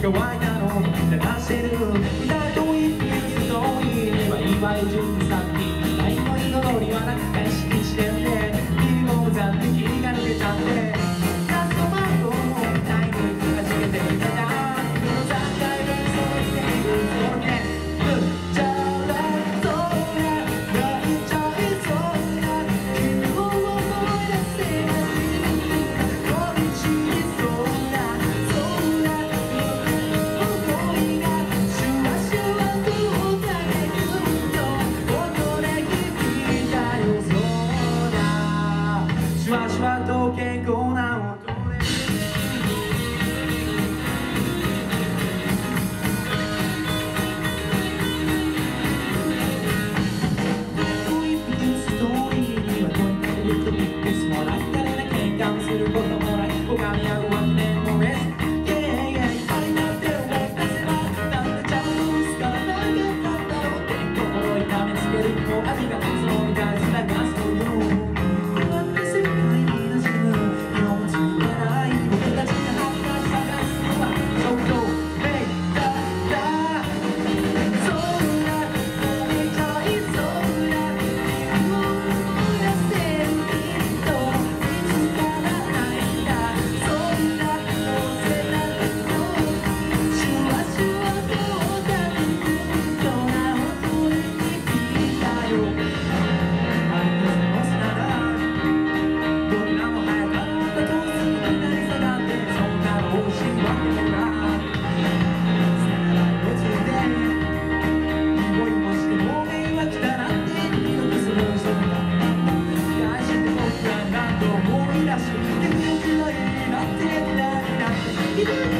Go, I got home. らしくのくれるようになってんだ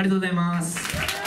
ありがとうございます。